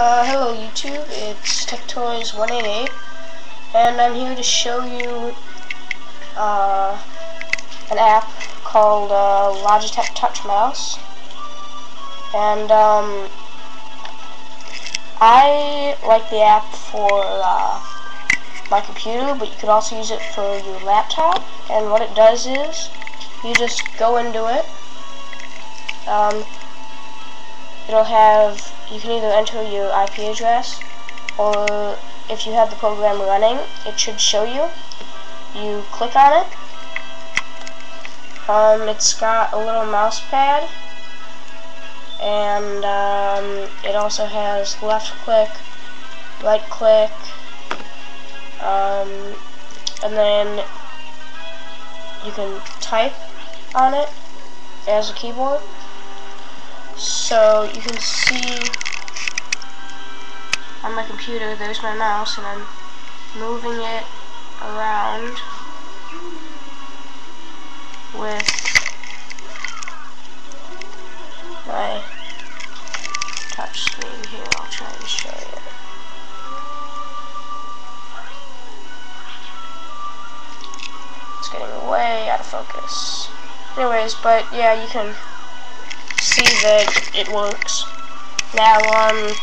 Uh, hello YouTube, it's TechToys188, and I'm here to show you uh, an app called uh, Logitech Touch Mouse. And um, I like the app for uh, my computer, but you could also use it for your laptop. And what it does is, you just go into it. Um, it'll have you can either enter your IP address or if you have the program running it should show you. You click on it. Um, it's got a little mouse pad and um, it also has left click right click um, and then you can type on it as a keyboard so you can see on my computer, there's my mouse, and I'm moving it around with my touch screen here. I'll try and show you. It's getting way out of focus. Anyways, but yeah, you can see that it works. Now, um,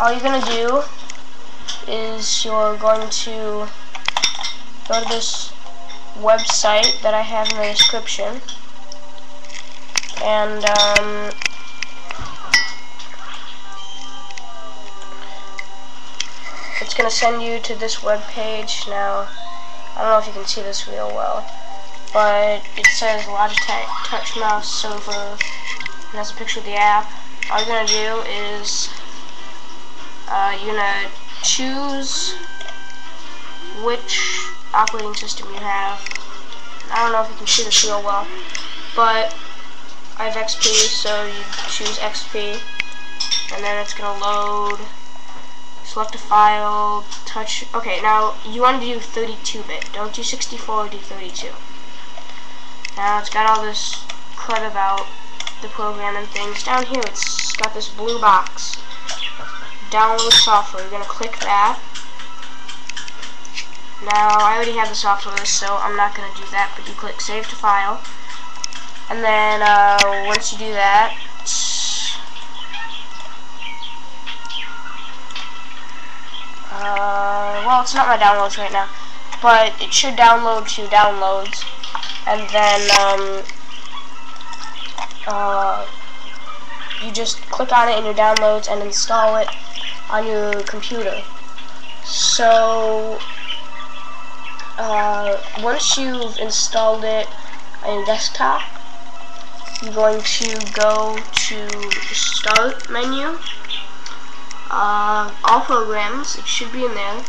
all you're going to do is you're going to go to this website that I have in the description and um, it's going to send you to this web page now I don't know if you can see this real well but it says Logitech Touch Mouse Server and that's a picture of the app. All you're going to do is uh, you're going to choose which operating system you have. I don't know if you can see this real well, but I have XP, so you choose XP, and then it's going to load, select a file, touch, okay, now you want to do 32-bit, don't do 64, do 32. Now it's got all this crud about the program and things. Down here it's got this blue box. Download software. You're going to click that. Now, I already have the software, so I'm not going to do that, but you click Save to File. And then, uh, once you do that, uh, well, it's not my downloads right now, but it should download to downloads. And then, um, uh, you just click on it in your downloads and install it on your computer. So, uh, once you've installed it on your desktop, you're going to go to the Start menu. Uh, all programs, it should be in there.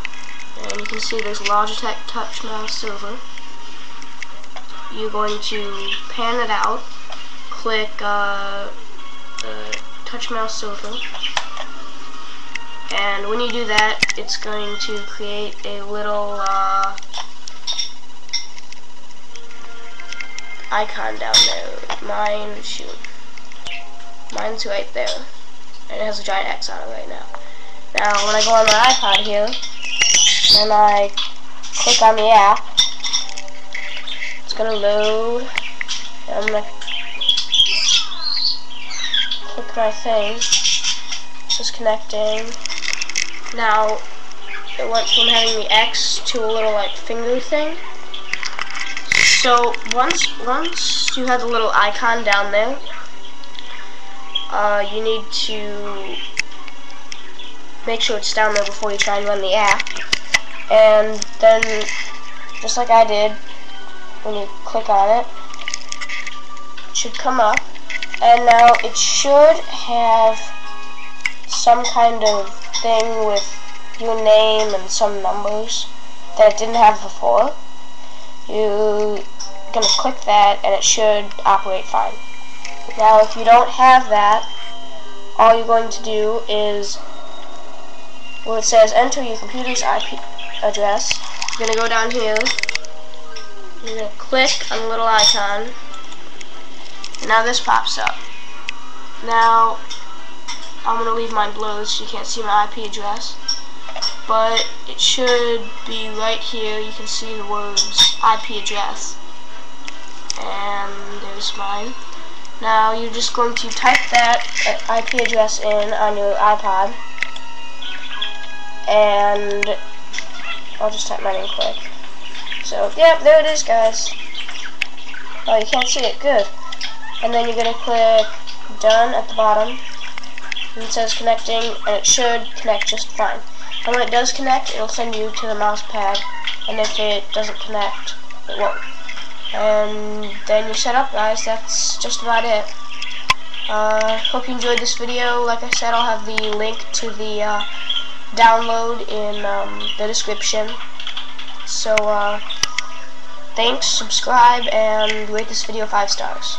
And you can see there's Logitech Touch Mouse Server. You're going to pan it out click uh, the touch mouse server and when you do that it's going to create a little uh, icon down there. Mine shoot. Mine's right there. And it has a giant X on it right now. Now when I go on my iPod here and I click on the app it's gonna load. I'm gonna click my thing. Just connecting. Now, it went from having the X to a little like finger thing. So once once you have the little icon down there, uh, you need to make sure it's down there before you try and run the app. And then, just like I did, when you click on it, it should come up and now it should have some kind of thing with your name and some numbers that it didn't have before. You're going to click that and it should operate fine. Now if you don't have that, all you're going to do is where it says enter your computer's IP address, you're going to go down here, you're going to click on the little icon, now this pops up. Now, I'm going to leave mine blue so you can't see my IP address. But it should be right here. You can see the words IP address. And there's mine. Now you're just going to type that uh, IP address in on your iPod. And I'll just type mine in quick. So, yep, there it is, guys. Oh, you can't see it. Good. And then you're going to click Done at the bottom. And it says connecting, and it should connect just fine. And when it does connect, it'll send you to the mouse pad. And if it doesn't connect, it won't. And then you're set up, guys. That's just about it. Uh, hope you enjoyed this video. Like I said, I'll have the link to the uh, download in um, the description. So, uh, thanks, subscribe, and rate this video 5 stars.